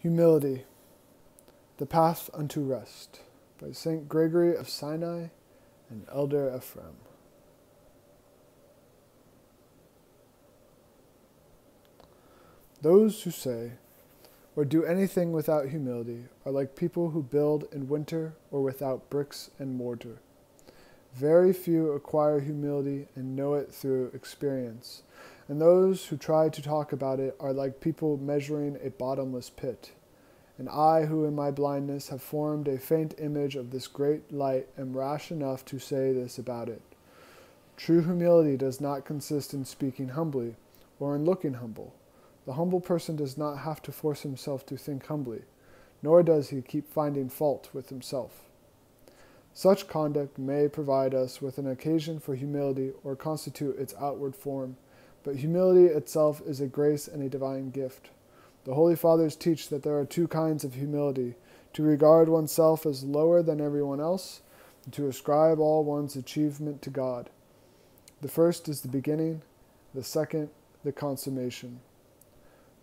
Humility, the Path unto Rest by St. Gregory of Sinai and Elder Ephraim. Those who say, or do anything without humility, are like people who build in winter or without bricks and mortar. Very few acquire humility and know it through experience and those who try to talk about it are like people measuring a bottomless pit. And I, who in my blindness have formed a faint image of this great light, am rash enough to say this about it. True humility does not consist in speaking humbly, or in looking humble. The humble person does not have to force himself to think humbly, nor does he keep finding fault with himself. Such conduct may provide us with an occasion for humility or constitute its outward form but humility itself is a grace and a divine gift. The Holy Fathers teach that there are two kinds of humility to regard oneself as lower than everyone else, and to ascribe all one's achievement to God. The first is the beginning, the second, the consummation.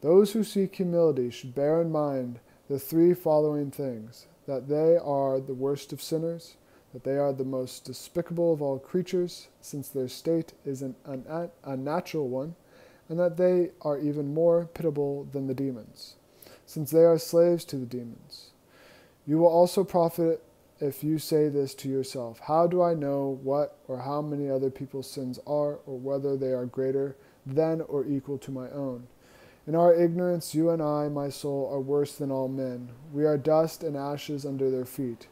Those who seek humility should bear in mind the three following things that they are the worst of sinners that they are the most despicable of all creatures, since their state is an unnatural one, and that they are even more pitiable than the demons, since they are slaves to the demons. You will also profit if you say this to yourself How do I know what or how many other people's sins are, or whether they are greater than or equal to my own? In our ignorance, you and I, my soul, are worse than all men. We are dust and ashes under their feet.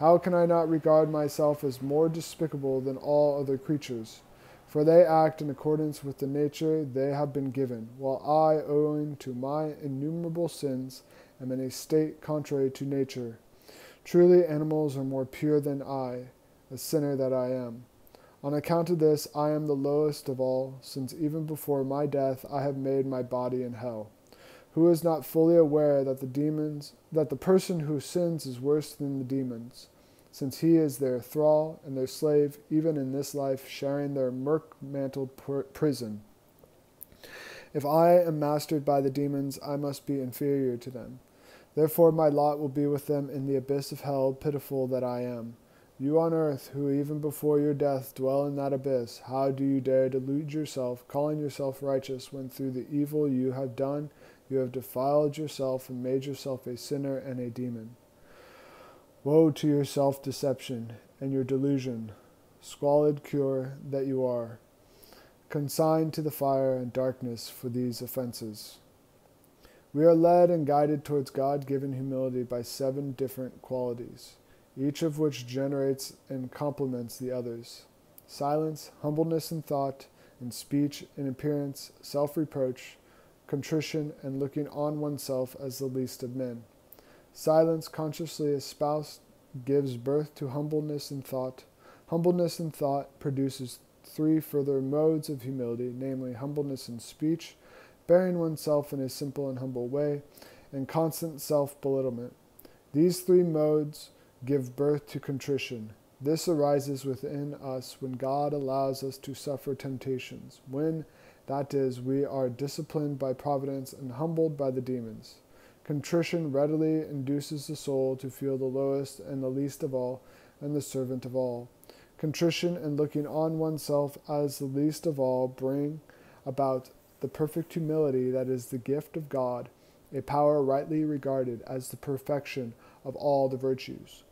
How can I not regard myself as more despicable than all other creatures? For they act in accordance with the nature they have been given, while I, owing to my innumerable sins, am in a state contrary to nature. Truly, animals are more pure than I, a sinner that I am. On account of this, I am the lowest of all, since even before my death I have made my body in hell. Who is not fully aware that the demons, that the person who sins is worse than the demons? since he is their thrall and their slave, even in this life, sharing their murk mantled prison. If I am mastered by the demons, I must be inferior to them. Therefore, my lot will be with them in the abyss of hell, pitiful that I am. You on earth, who even before your death dwell in that abyss, how do you dare delude yourself, calling yourself righteous, when through the evil you have done, you have defiled yourself and made yourself a sinner and a demon? Woe to your self deception and your delusion, squalid cure that you are, consigned to the fire and darkness for these offenses. We are led and guided towards God given humility by seven different qualities, each of which generates and complements the others silence, humbleness in thought, in speech, in appearance, self reproach, contrition, and looking on oneself as the least of men. Silence, consciously espoused, gives birth to humbleness in thought. Humbleness in thought produces three further modes of humility, namely humbleness in speech, bearing oneself in a simple and humble way, and constant self belittlement. These three modes give birth to contrition. This arises within us when God allows us to suffer temptations, when, that is, we are disciplined by providence and humbled by the demons. Contrition readily induces the soul to feel the lowest and the least of all, and the servant of all. Contrition and looking on oneself as the least of all bring about the perfect humility that is the gift of God, a power rightly regarded as the perfection of all the virtues.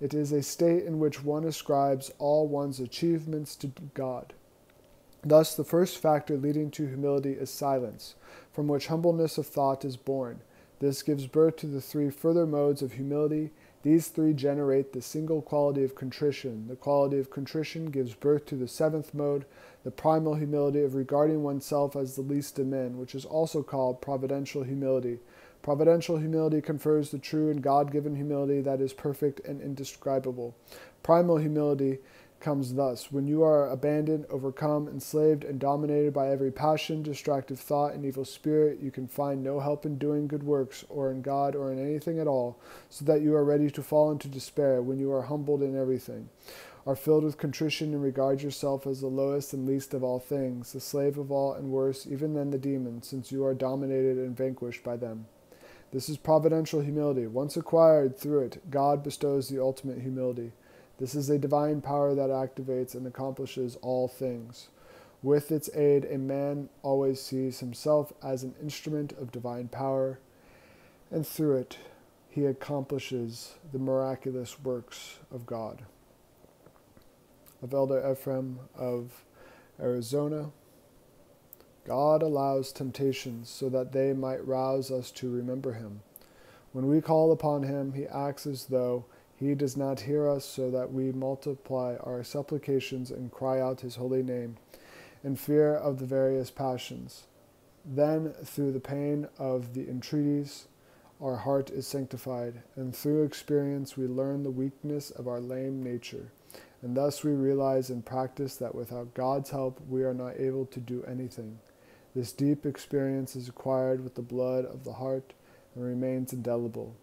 It is a state in which one ascribes all one's achievements to God. Thus, the first factor leading to humility is silence, from which humbleness of thought is born. This gives birth to the three further modes of humility. These three generate the single quality of contrition. The quality of contrition gives birth to the seventh mode, the primal humility of regarding oneself as the least of men, which is also called providential humility. Providential humility confers the true and God given humility that is perfect and indescribable. Primal humility comes thus when you are abandoned, overcome, enslaved, and dominated by every passion, distractive thought, and evil spirit, you can find no help in doing good works, or in God, or in anything at all, so that you are ready to fall into despair when you are humbled in everything, are filled with contrition, and regard yourself as the lowest and least of all things, the slave of all, and worse even than the demons, since you are dominated and vanquished by them. This is providential humility. Once acquired through it, God bestows the ultimate humility. This is a divine power that activates and accomplishes all things. With its aid, a man always sees himself as an instrument of divine power, and through it, he accomplishes the miraculous works of God. Of Elder Ephraim of Arizona. God allows temptations so that they might rouse us to remember Him. When we call upon Him, He acts as though He does not hear us, so that we multiply our supplications and cry out His holy name in fear of the various passions. Then, through the pain of the entreaties, our heart is sanctified, and through experience we learn the weakness of our lame nature. And thus we realize in practice that without God's help we are not able to do anything. This deep experience is acquired with the blood of the heart and remains indelible.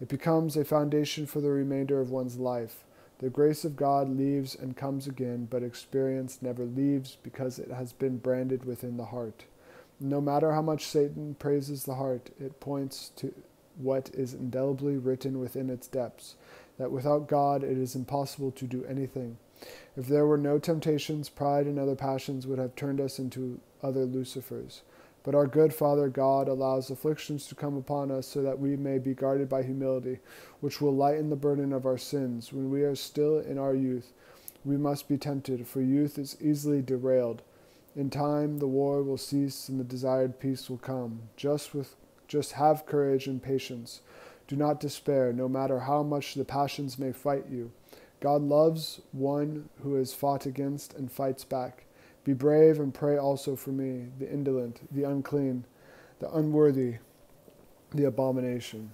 It becomes a foundation for the remainder of one's life. The grace of God leaves and comes again, but experience never leaves because it has been branded within the heart. No matter how much Satan praises the heart, it points to what is indelibly written within its depths, that without God it is impossible to do anything. If there were no temptations, pride and other passions would have turned us into other Lucifers. But our good Father God allows afflictions to come upon us so that we may be guarded by humility, which will lighten the burden of our sins. When we are still in our youth, we must be tempted, for youth is easily derailed. In time, the war will cease and the desired peace will come. Just with just have courage and patience. Do not despair, no matter how much the passions may fight you. God loves one who is fought against and fights back. Be brave and pray also for me, the indolent, the unclean, the unworthy, the abomination.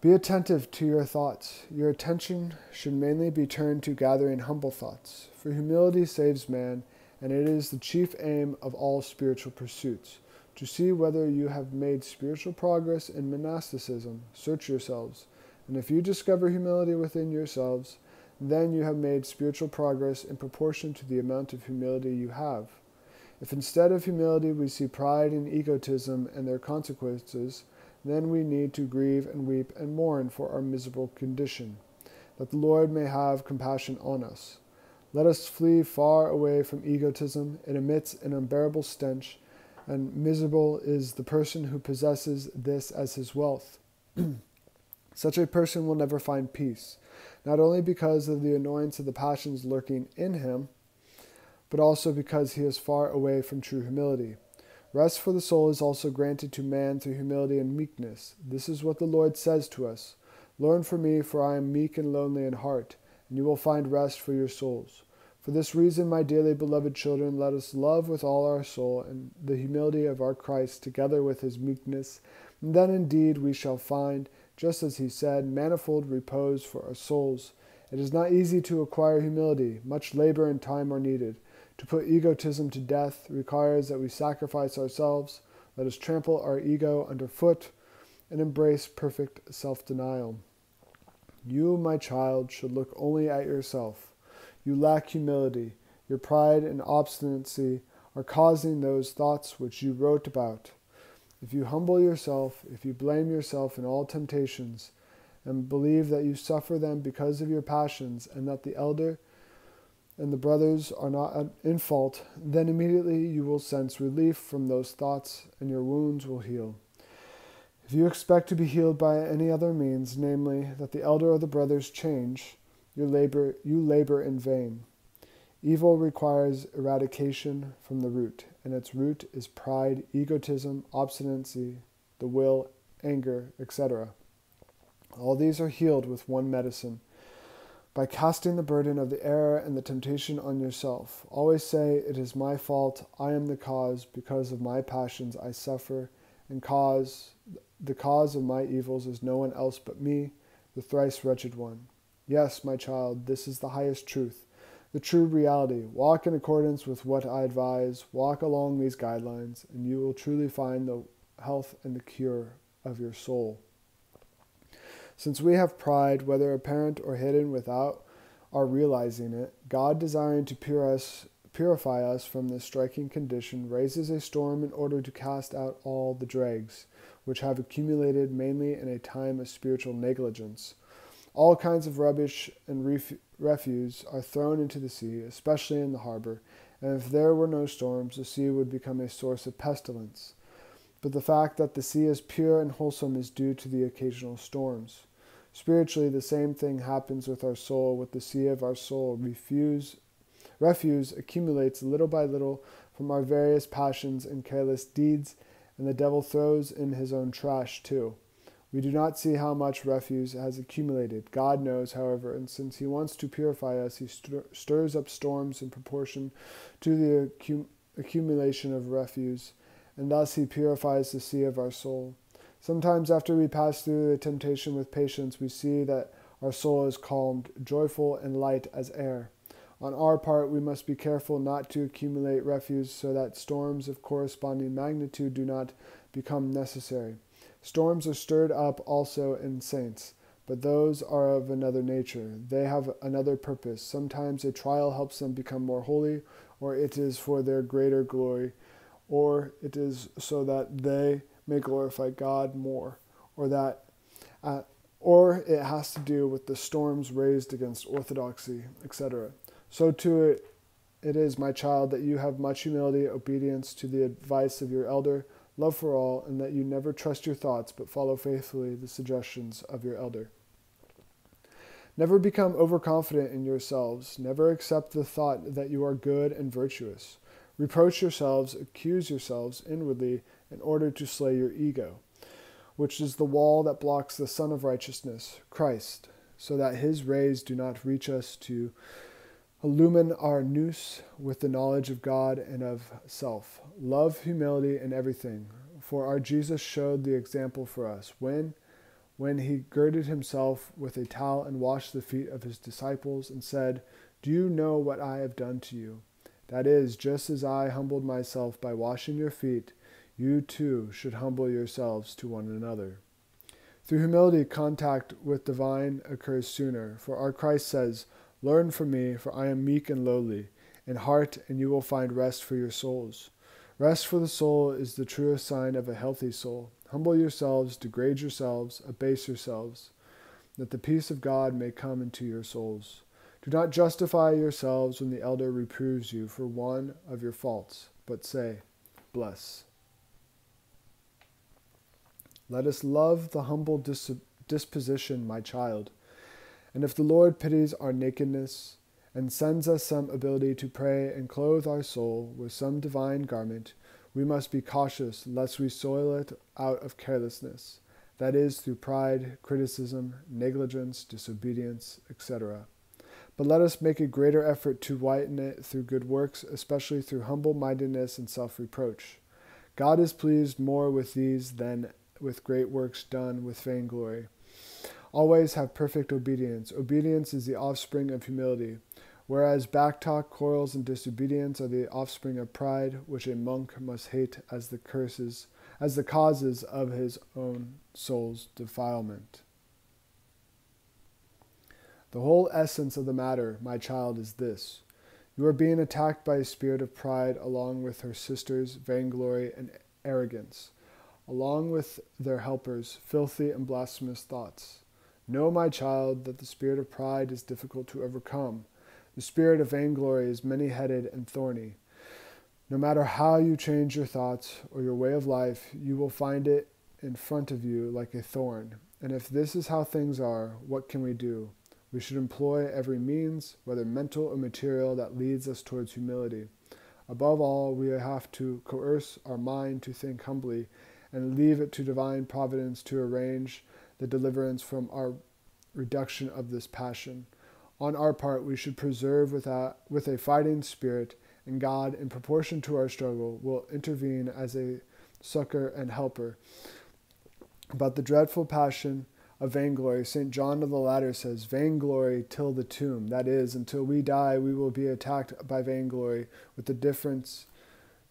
Be attentive to your thoughts. Your attention should mainly be turned to gathering humble thoughts, for humility saves man, and it is the chief aim of all spiritual pursuits. To see whether you have made spiritual progress in monasticism, search yourselves. And if you discover humility within yourselves, then you have made spiritual progress in proportion to the amount of humility you have. If instead of humility we see pride and egotism and their consequences, then we need to grieve and weep and mourn for our miserable condition, that the Lord may have compassion on us. Let us flee far away from egotism. It emits an unbearable stench and miserable is the person who possesses this as his wealth. Such a person will never find peace, not only because of the annoyance of the passions lurking in him, but also because he is far away from true humility. Rest for the soul is also granted to man through humility and meekness. This is what the Lord says to us Learn from me, for I am meek and lonely in heart, and you will find rest for your souls. For this reason, my dearly beloved children, let us love with all our soul and the humility of our Christ together with his meekness, and then indeed we shall find, just as he said, manifold repose for our souls. It is not easy to acquire humility, much labor and time are needed. To put egotism to death requires that we sacrifice ourselves. Let us trample our ego underfoot and embrace perfect self denial. You, my child, should look only at yourself. You lack humility. Your pride and obstinacy are causing those thoughts which you wrote about. If you humble yourself, if you blame yourself in all temptations, and believe that you suffer them because of your passions, and that the elder and the brothers are not in fault, then immediately you will sense relief from those thoughts, and your wounds will heal. If you expect to be healed by any other means, namely, that the elder or the brothers change, you labor, you labor in vain. Evil requires eradication from the root, and its root is pride, egotism, obstinacy, the will, anger, etc. All these are healed with one medicine by casting the burden of the error and the temptation on yourself. Always say, It is my fault, I am the cause, because of my passions I suffer, and cause the cause of my evils is no one else but me, the thrice wretched one. Yes, my child, this is the highest truth, the true reality. Walk in accordance with what I advise, walk along these guidelines, and you will truly find the health and the cure of your soul. Since we have pride, whether apparent or hidden without our realizing it, God, desiring to pure us, purify us from this striking condition, raises a storm in order to cast out all the dregs. which have accumulated mainly in a time of spiritual negligence. All kinds of rubbish and ref- refuse are thrown into the sea, especially in the harbor, and if there were no storms, the sea would become a source of pestilence. But the fact that the sea is pure and wholesome is due to the occasional storms. Spiritually, the same thing happens with our soul. With the sea of our soul, refuse, refuse accumulates little by little from our various passions and careless deeds, and the devil throws in his own trash too. We do not see how much refuse has accumulated. God knows, however, and since He wants to purify us, He stir- stirs up storms in proportion to the accum- accumulation of refuse, and thus He purifies the sea of our soul. Sometimes, after we pass through the temptation with patience, we see that our soul is calmed, joyful, and light as air. On our part, we must be careful not to accumulate refuse so that storms of corresponding magnitude do not become necessary. Storms are stirred up also in saints, but those are of another nature. They have another purpose. Sometimes a trial helps them become more holy, or it is for their greater glory, or it is so that they may glorify God more, or that uh, or it has to do with the storms raised against orthodoxy, etc. So too it, it is, my child, that you have much humility, obedience to the advice of your elder, love for all, and that you never trust your thoughts, but follow faithfully the suggestions of your elder. Never become overconfident in yourselves. Never accept the thought that you are good and virtuous. Reproach yourselves, accuse yourselves inwardly in order to slay your ego, which is the wall that blocks the Sun of Righteousness, Christ, so that his rays do not reach us to illumine our nous with the knowledge of God and of self. Love humility in everything, for our Jesus showed the example for us when when he girded himself with a towel and washed the feet of his disciples and said, "Do you know what I have done to you? That is, just as I humbled myself by washing your feet, you too should humble yourselves to one another." Through humility, contact with divine occurs sooner, for our Christ says, Learn from me, for I am meek and lowly in heart, and you will find rest for your souls. Rest for the soul is the truest sign of a healthy soul. Humble yourselves, degrade yourselves, abase yourselves, that the peace of God may come into your souls. Do not justify yourselves when the elder reproves you for one of your faults, but say, Bless. Let us love the humble dis- disposition, my child and if the Lord pities our nakedness, and sends us some ability to pray and clothe our soul with some divine garment, we must be cautious lest we soil it out of carelessness, that is, through pride, criticism, negligence, disobedience, etc. But let us make a greater effort to whiten it through good works, especially through humble mindedness and self reproach. God is pleased more with these than with great works done with vainglory. Always have perfect obedience. Obedience is the offspring of humility, whereas backtalk, quarrels, and disobedience are the offspring of pride, which a monk must hate as the curses, as the causes of his own soul's defilement. The whole essence of the matter, my child, is this. You are being attacked by a spirit of pride along with her sisters, vainglory, and arrogance, along with their helpers, filthy and blasphemous thoughts. Know, my child, that the spirit of pride is difficult to overcome. The spirit of vainglory is many headed and thorny. No matter how you change your thoughts or your way of life, you will find it in front of you like a thorn. And if this is how things are, what can we do? We should employ every means, whether mental or material, that leads us towards humility. Above all, we have to coerce our mind to think humbly and leave it to divine providence to arrange the deliverance from our reduction of this passion. On our part, we should preserve with a, with a fighting spirit, and God, in proportion to our struggle, will intervene as a succor and helper. About the dreadful passion of vainglory, St. John of the Ladder says, Vainglory till the tomb. That is, until we die, we will be attacked by vainglory, with the difference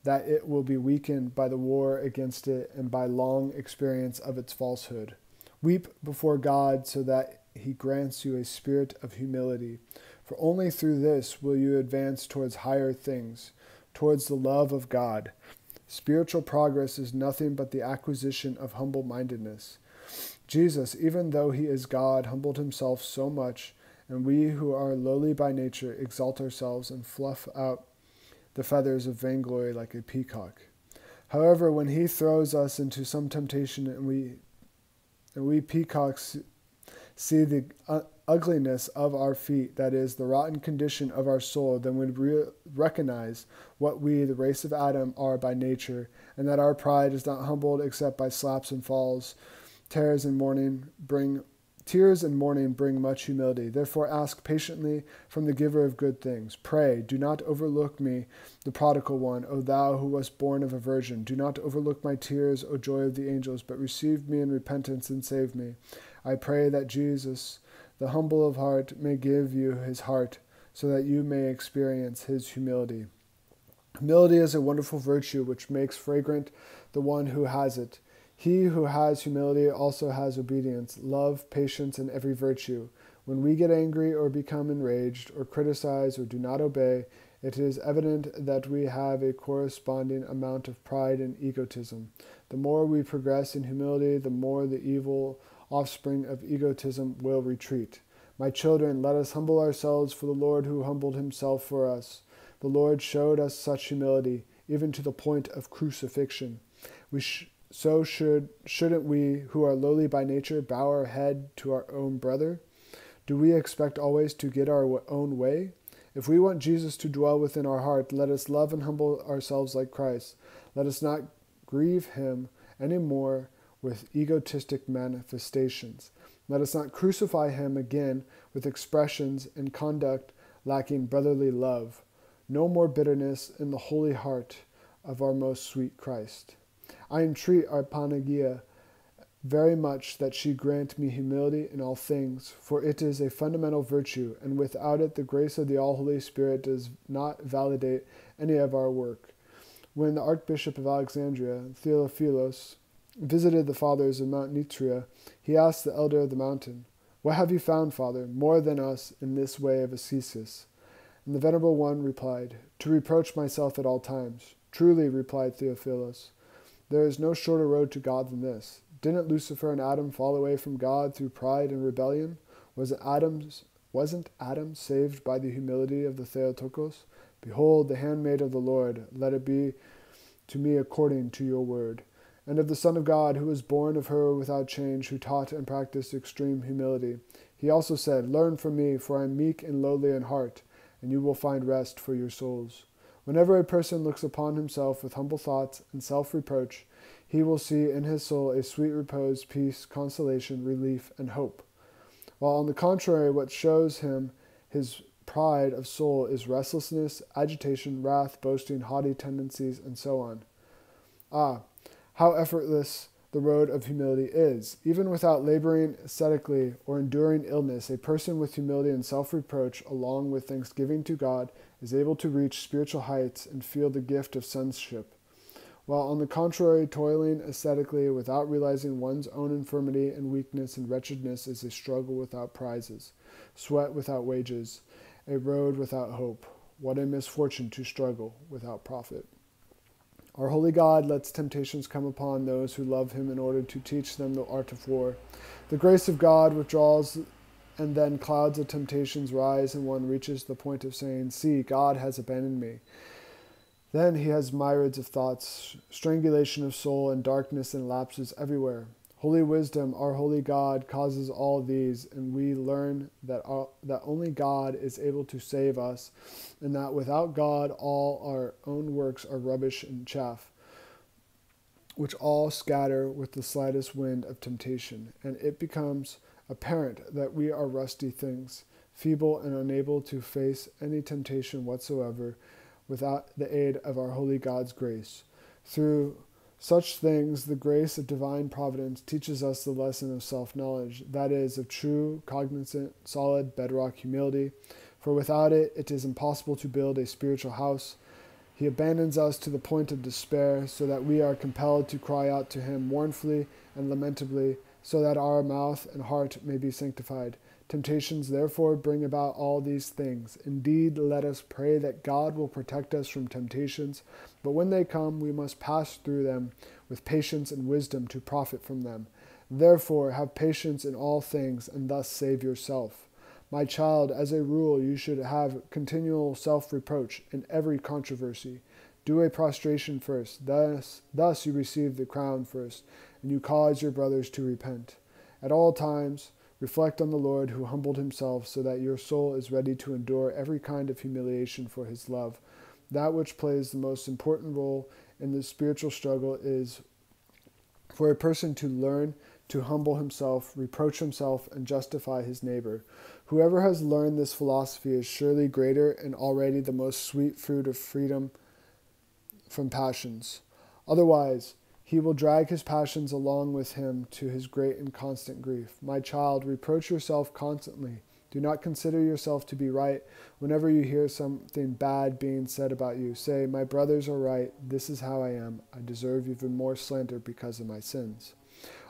that it will be weakened by the war against it and by long experience of its falsehood. Weep before God so that he grants you a spirit of humility, for only through this will you advance towards higher things, towards the love of God. Spiritual progress is nothing but the acquisition of humble mindedness. Jesus, even though he is God, humbled himself so much, and we who are lowly by nature exalt ourselves and fluff out the feathers of vainglory like a peacock. However, when he throws us into some temptation and we and we peacocks see the ugliness of our feet, that is, the rotten condition of our soul, then we re- recognize what we, the race of Adam, are by nature, and that our pride is not humbled except by slaps and falls. Tears and mourning bring tears and mourning bring much humility. Therefore ask patiently from the giver of good things. Pray, do not overlook me, the prodigal one, O thou who wast born of a virgin. Do not overlook my tears, O joy of the angels, but receive me in repentance and save me. I pray that Jesus the humble of heart may give you his heart, so that you may experience his humility. Humility is a wonderful virtue which makes fragrant the one who has it. He who has humility also has obedience, love, patience, and every virtue. When we get angry or become enraged or criticize or do not obey, it is evident that we have a corresponding amount of pride and egotism. The more we progress in humility, the more the evil offspring of egotism will retreat. My children, let us humble ourselves for the Lord who humbled himself for us. The Lord showed us such humility, even to the point of crucifixion. We sh- so should shouldn't we, who are lowly by nature, bow our head to our own brother? Do we expect always to get our own way? If we want Jesus to dwell within our heart, let us love and humble ourselves like Christ. Let us not grieve him any more with egotistic manifestations. Let us not crucify him again with expressions and conduct lacking brotherly love. No more bitterness in the holy heart of our most sweet Christ. I entreat our Panagia very much that she grant me humility in all things, for it is a fundamental virtue, and without it the grace of the All Holy Spirit does not validate any of our work. When the Archbishop of Alexandria, Theophilos, visited the fathers of Mount Nitria, he asked the elder of the mountain, What have you found, father, more than us in this way of ascesis? And the venerable one replied, To reproach myself at all times. Truly, replied Theophilos, there is no shorter road to God than this. Didn't Lucifer and Adam fall away from God through pride and rebellion? Was Adam's, wasn't Adam saved by the humility of the Theotokos? Behold, the handmaid of the Lord, let it be to me according to your word and of the Son of God, who was born of her without change, who taught and practiced extreme humility. He also said, Learn from me, for I am meek and lowly in heart, and you will find rest for your souls. Whenever a person looks upon himself with humble thoughts and self reproach, he will see in his soul a sweet repose, peace, consolation, relief, and hope. While on the contrary, what shows him his pride of soul is restlessness, agitation, wrath, boasting, haughty tendencies, and so on. Ah, how effortless the road of humility is. Even without laboring ascetically or enduring illness, a person with humility and self reproach, along with thanksgiving to God, is able to reach spiritual heights and feel the gift of sonship. While, on the contrary, toiling ascetically without realizing one's own infirmity and weakness and wretchedness is a struggle without prizes, sweat without wages, a road without hope. What a misfortune to struggle without profit. Our holy God lets temptations come upon those who love him in order to teach them the art of war. The grace of God withdraws, and then clouds of temptations rise, and one reaches the point of saying, See, God has abandoned me. Then he has myriads of thoughts, strangulation of soul, and darkness and lapses everywhere. Holy wisdom, our holy God, causes all these, and we learn that, all, that only God is able to save us, and that without God all our own works are rubbish and chaff, which all scatter with the slightest wind of temptation. And it becomes apparent that we are rusty things, feeble and unable to face any temptation whatsoever without the aid of our holy God's grace. Through such things, the grace of divine providence teaches us the lesson of self knowledge, that is, of true, cognizant, solid bedrock humility. For without it, it is impossible to build a spiritual house. He abandons us to the point of despair, so that we are compelled to cry out to Him mournfully and lamentably, so that our mouth and heart may be sanctified. Temptations therefore bring about all these things. Indeed, let us pray that God will protect us from temptations, but when they come, we must pass through them with patience and wisdom to profit from them. Therefore, have patience in all things, and thus save yourself. My child, as a rule, you should have continual self reproach in every controversy. Do a prostration first, thus, thus you receive the crown first, and you cause your brothers to repent. At all times, Reflect on the Lord who humbled himself so that your soul is ready to endure every kind of humiliation for his love. That which plays the most important role in the spiritual struggle is for a person to learn to humble himself, reproach himself, and justify his neighbor. Whoever has learned this philosophy is surely greater and already the most sweet fruit of freedom from passions. Otherwise, he will drag his passions along with him to his great and constant grief. My child, reproach yourself constantly. Do not consider yourself to be right. Whenever you hear something bad being said about you, say, My brothers are right. This is how I am. I deserve even more slander because of my sins.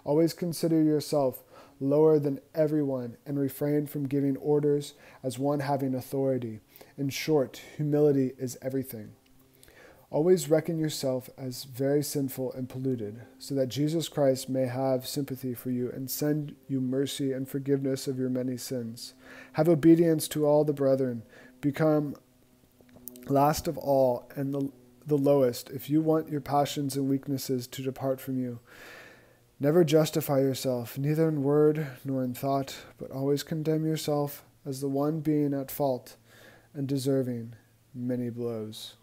Always consider yourself lower than everyone and refrain from giving orders as one having authority. In short, humility is everything. Always reckon yourself as very sinful and polluted, so that Jesus Christ may have sympathy for you and send you mercy and forgiveness of your many sins. Have obedience to all the brethren. Become last of all and the, the lowest if you want your passions and weaknesses to depart from you. Never justify yourself, neither in word nor in thought, but always condemn yourself as the one being at fault and deserving many blows.